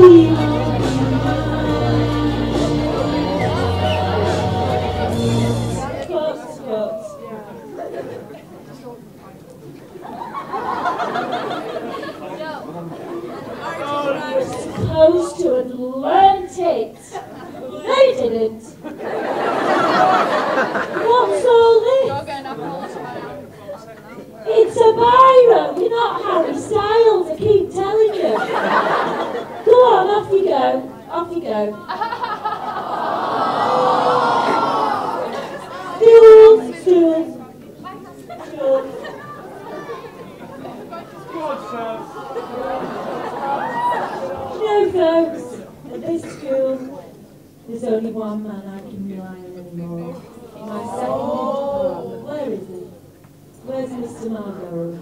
Woo! ago. Jules, Jules, No folks, at this school, there's only one man I can rely on anymore. My second brother, where is he? Where's Mr. Margot?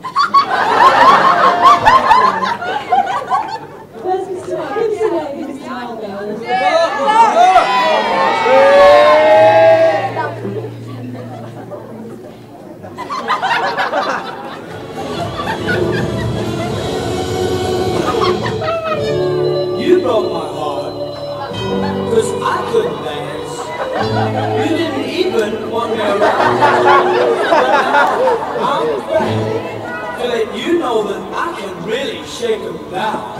you broke my heart because I couldn't dance. You didn't even want me around. I'm back you know that I can really shake them down.